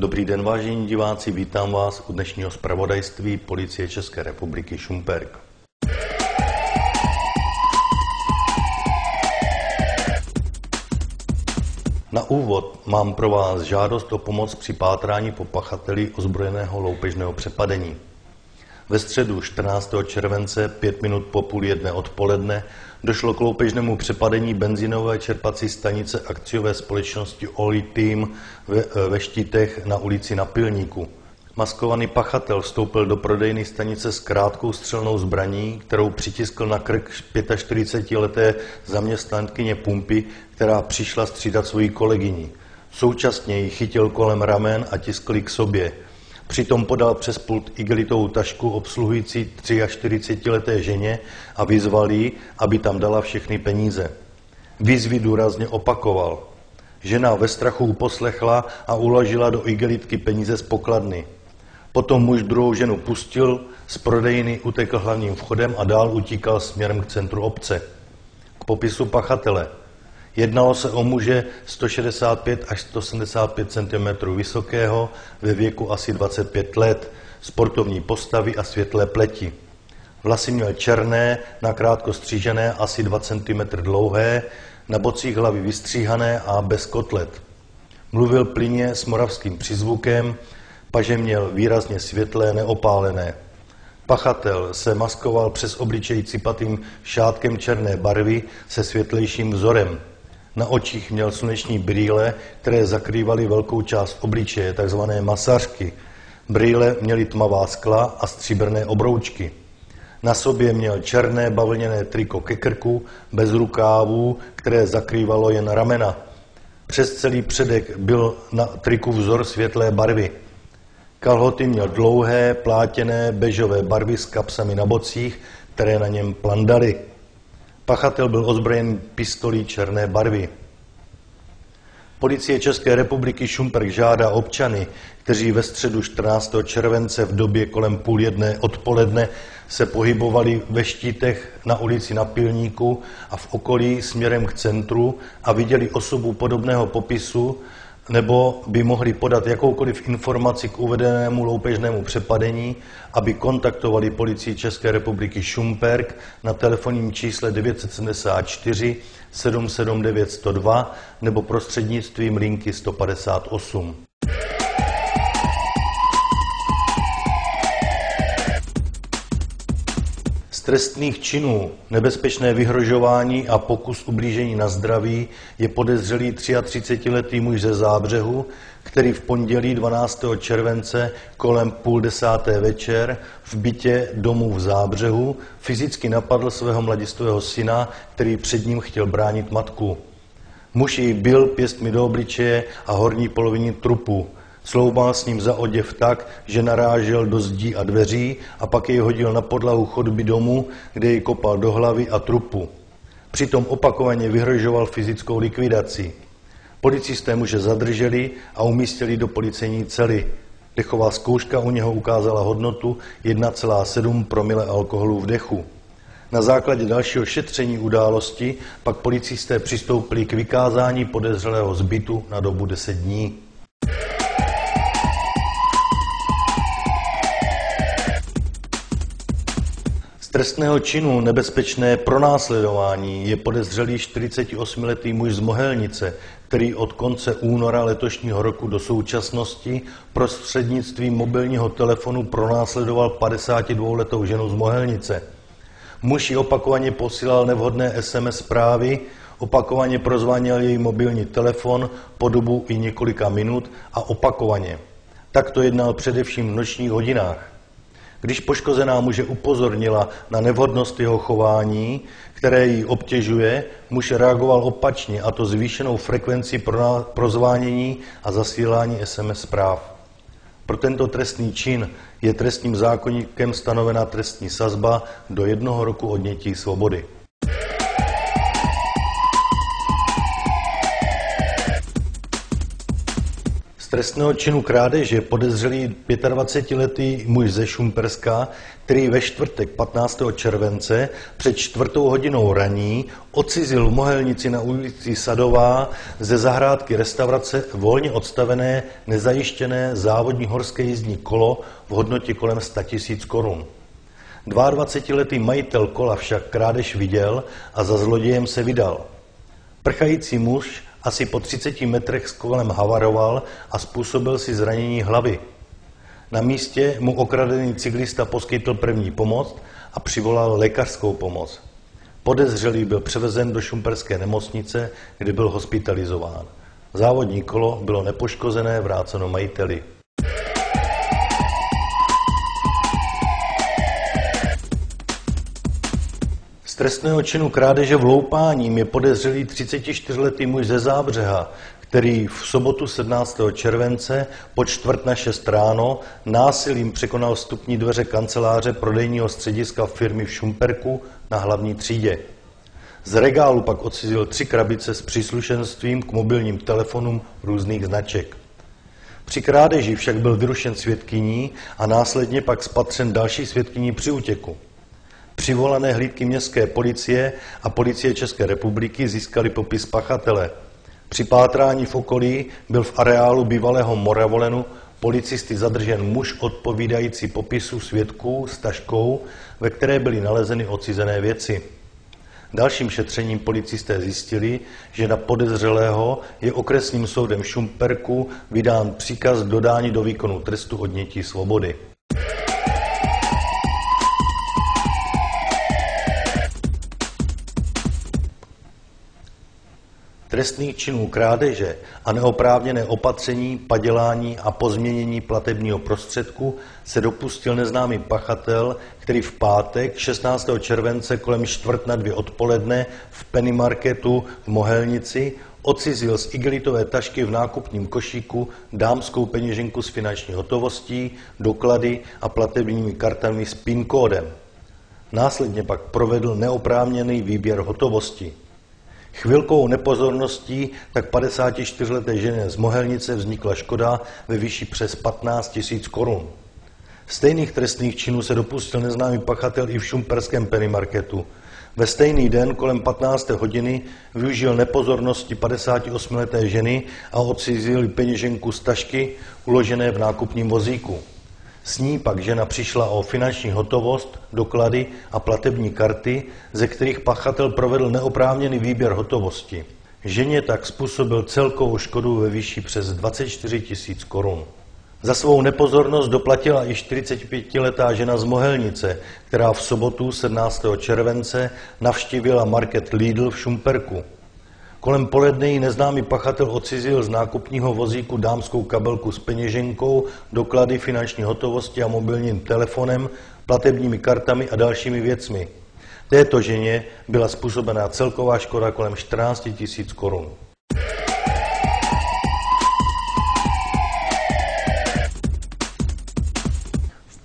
Dobrý den, vážení diváci, vítám vás u dnešního zpravodajství Policie České republiky Šumperk. Na úvod mám pro vás žádost o pomoc při pátrání po pachateli ozbrojeného loupežného přepadení. Ve středu 14. července, pět minut po půl jedné odpoledne, došlo k loupežnému přepadení benzinové čerpací stanice akciové společnosti Oli Team ve, ve Štítech na ulici na Pilníku. Maskovaný pachatel vstoupil do prodejní stanice s krátkou střelnou zbraní, kterou přitiskl na krk 45-leté zaměstnankyně pumpy, která přišla střídat svoji kolegyni. Současně ji chytil kolem ramen a tiskl k sobě. Přitom podal přes pult igelitovou tašku obsluhující 43-leté ženě a vyzval ji, aby tam dala všechny peníze. Výzvy důrazně opakoval. Žena ve strachu uposlechla a uložila do igelitky peníze z pokladny. Potom muž druhou ženu pustil, z prodejny utekl hlavním vchodem a dál utíkal směrem k centru obce. K popisu pachatele – Jednalo se o muže 165 až 175 cm vysokého, ve věku asi 25 let, sportovní postavy a světlé pleti. Vlasy měl černé, nakrátko střížené, asi 2 cm dlouhé, na bocích hlavy vystříhané a bez kotlet. Mluvil plyně s moravským přizvukem, paže měl výrazně světlé, neopálené. Pachatel se maskoval přes obličej cipatým šátkem černé barvy se světlejším vzorem. Na očích měl sluneční brýle, které zakrývaly velkou část obličeje, takzvané masařky. Brýle měly tmavá skla a stříbrné obroučky. Na sobě měl černé bavlněné triko ke krku, bez rukávů, které zakrývalo jen ramena. Přes celý předek byl na triku vzor světlé barvy. Kalhoty měl dlouhé, plátěné, bežové barvy s kapsami na bocích, které na něm plandaly. Pachatel byl ozbrojen pistolí černé barvy. Policie České republiky Šumperk žádá občany, kteří ve středu 14. července v době kolem půl jedné odpoledne se pohybovali ve štítech na ulici na Pilníku a v okolí směrem k centru a viděli osobu podobného popisu, nebo by mohli podat jakoukoliv informaci k uvedenému loupežnému přepadení, aby kontaktovali policii České republiky Šumperk na telefonním čísle 974 779 102 nebo prostřednictvím linky 158. trestných činů nebezpečné vyhrožování a pokus ublížení na zdraví je podezřelý 33-letý muž ze Zábřehu, který v pondělí 12. července kolem půl desáté večer v bytě domu v Zábřehu fyzicky napadl svého mladistvého syna, který před ním chtěl bránit matku. Muž jej byl pěstmi do obličeje a horní polovině trupu. Sloubal s ním za oděv tak, že narážel do zdí a dveří a pak jej hodil na podlahu chodby domu, kde jej kopal do hlavy a trupu. Přitom opakovaně vyhrožoval fyzickou likvidaci. Policisté muže zadrželi a umístili do policejní cely. Dechová zkouška u něho ukázala hodnotu 1,7 promile alkoholu v dechu. Na základě dalšího šetření události pak policisté přistoupili k vykázání podezřelého zbytu na dobu 10 dní. Trestného činu nebezpečné pronásledování je podezřelý 48-letý muž z Mohelnice, který od konce února letošního roku do současnosti prostřednictvím mobilního telefonu pronásledoval 52-letou ženu z Mohelnice. Muž ji opakovaně posílal nevhodné SMS zprávy, opakovaně prozvanil její mobilní telefon po dobu i několika minut a opakovaně. Tak to jednal především v nočních hodinách. Když poškozená muže upozornila na nevhodnost jeho chování, které ji obtěžuje, muž reagoval opačně, a to zvýšenou frekvenci prozvánění a zasílání SMS zpráv. Pro tento trestný čin je trestním zákonníkem stanovena trestní sazba do jednoho roku odnětí svobody. Trestného činu krádeže podezřelý 25-letý muž ze Šumperska, který ve čtvrtek 15. července před čtvrtou hodinou raní odcizil v Mohelnici na ulici Sadová ze zahrádky restaurace volně odstavené nezajištěné závodní horské jízdní kolo v hodnotě kolem 100 000 korun. 22-letý majitel kola však krádež viděl a za zlodějem se vydal. Prchající muž asi po 30 metrech s kolem havaroval a způsobil si zranění hlavy. Na místě mu okradený cyklista poskytl první pomoc a přivolal lékařskou pomoc. Podezřelý byl převezen do šumperské nemocnice, kde byl hospitalizován. Závodní kolo bylo nepoškozené, vráceno majiteli. Trestného činu krádeže vloupáním je podezřelý 34-letý muž ze Zábřeha, který v sobotu 17. července po čtvrt na šest ráno násilím překonal vstupní dveře kanceláře prodejního střediska firmy v Šumperku na hlavní třídě. Z regálu pak odcizil tři krabice s příslušenstvím k mobilním telefonům různých značek. Při krádeži však byl vyrušen svědkyní a následně pak spatřen další svědkyní při útěku. Přivolané hlídky městské policie a policie České republiky získali popis pachatele. Při pátrání v okolí byl v areálu bývalého Moravolenu policisty zadržen muž odpovídající popisu svědků s taškou, ve které byly nalezeny ocizené věci. Dalším šetřením policisté zjistili, že na podezřelého je okresním soudem Šumperku vydán příkaz dodání do výkonu trestu odnětí svobody. Trestných činů krádeže a neoprávněné opatření, padělání a pozměnění platebního prostředku se dopustil neznámý pachatel, který v pátek 16. července kolem čtvrt na dvě odpoledne v Penny Marketu v Mohelnici ocizil z igelitové tašky v nákupním košíku dámskou peněženku s finanční hotovostí, doklady a platebními kartami s PIN kódem. Následně pak provedl neoprávněný výběr hotovosti. Chvilkou nepozorností tak 54-leté ženě z Mohelnice vznikla škoda ve výši přes 15 tisíc korun. Stejných trestných činů se dopustil neznámý pachatel i v šumperském penimarketu. Ve stejný den kolem 15. hodiny využil nepozornosti 58-leté ženy a odcizil peněženku z tašky uložené v nákupním vozíku. S ní pak žena přišla o finanční hotovost, doklady a platební karty, ze kterých pachatel provedl neoprávněný výběr hotovosti. Ženě tak způsobil celkovou škodu ve výši přes 24 tisíc korun. Za svou nepozornost doplatila i 45-letá žena z Mohelnice, která v sobotu 17. července navštívila market Lidl v Šumperku. Kolem poledne jí neznámý pachatel odcizil z nákupního vozíku dámskou kabelku s peněženkou, doklady finanční hotovosti a mobilním telefonem, platebními kartami a dalšími věcmi. Této ženě byla způsobená celková škoda kolem 14 tisíc korun.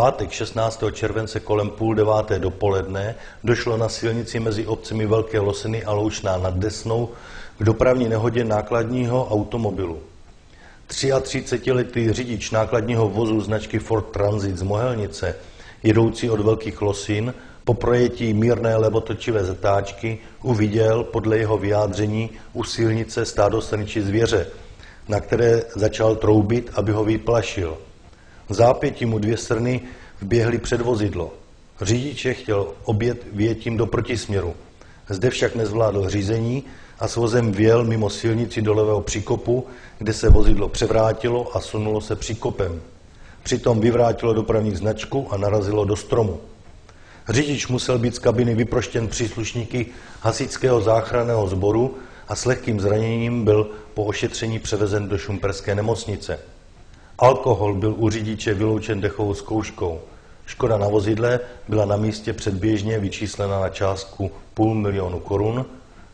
Pátek 16. července kolem půl deváté dopoledne došlo na silnici mezi obcemi Velké Losiny a Loučná nad Desnou k dopravní nehodě nákladního automobilu. 33-letý řidič nákladního vozu značky Ford Transit z Mohelnice, jedoucí od Velkých Losin, po projetí mírné levotočivé zatáčky uviděl podle jeho vyjádření u silnice stádo srniči zvěře, na které začal troubit, aby ho vyplašil. V zápěti mu dvě srny vběhly před vozidlo. Řidiče chtěl obět větím do protisměru. Zde však nezvládl řízení a s vozem vjel mimo silnici do levého příkopu, kde se vozidlo převrátilo a sunulo se příkopem. Přitom vyvrátilo dopravní značku a narazilo do stromu. Řidič musel být z kabiny vyproštěn příslušníky hasičského záchranného sboru a s lehkým zraněním byl po ošetření převezen do šumperské nemocnice. Alkohol byl u řidiče vyloučen dechovou zkouškou. Škoda na vozidle byla na místě předběžně vyčíslena na částku půl milionu korun,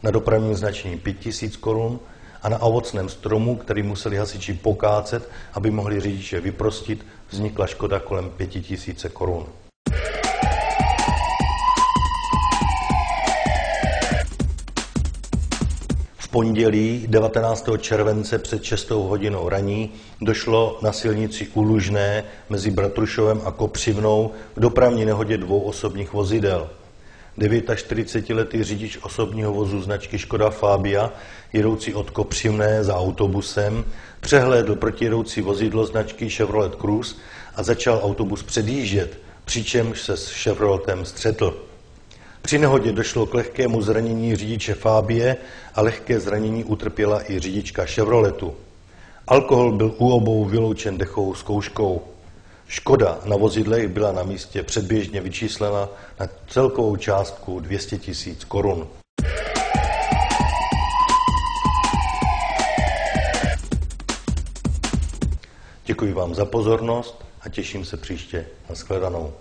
na dopravním značení 5000 korun a na ovocném stromu, který museli hasiči pokácet, aby mohli řidiče vyprostit, vznikla škoda kolem 5000 korun. Pondělí 19. července před 6 hodinou raní došlo na silnici Ulužné mezi Bratrušovem a Kopřivnou k dopravní nehodě dvou osobních vozidel. 49-letý řidič osobního vozu značky Škoda Fabia, jedoucí od Kopřivné za autobusem, přehlédl protijedoucí vozidlo značky Chevrolet Cruze a začal autobus předjíždět, přičemž se s Chevroletem střetl. Při nehodě došlo k lehkému zranění řidiče Fábie a lehké zranění utrpěla i řidička Chevroletu. Alkohol byl u obou vyloučen dechovou zkouškou. Škoda na vozidlech byla na místě předběžně vyčíslena na celkovou částku 200 tisíc korun. Děkuji vám za pozornost a těším se příště. na shledanou.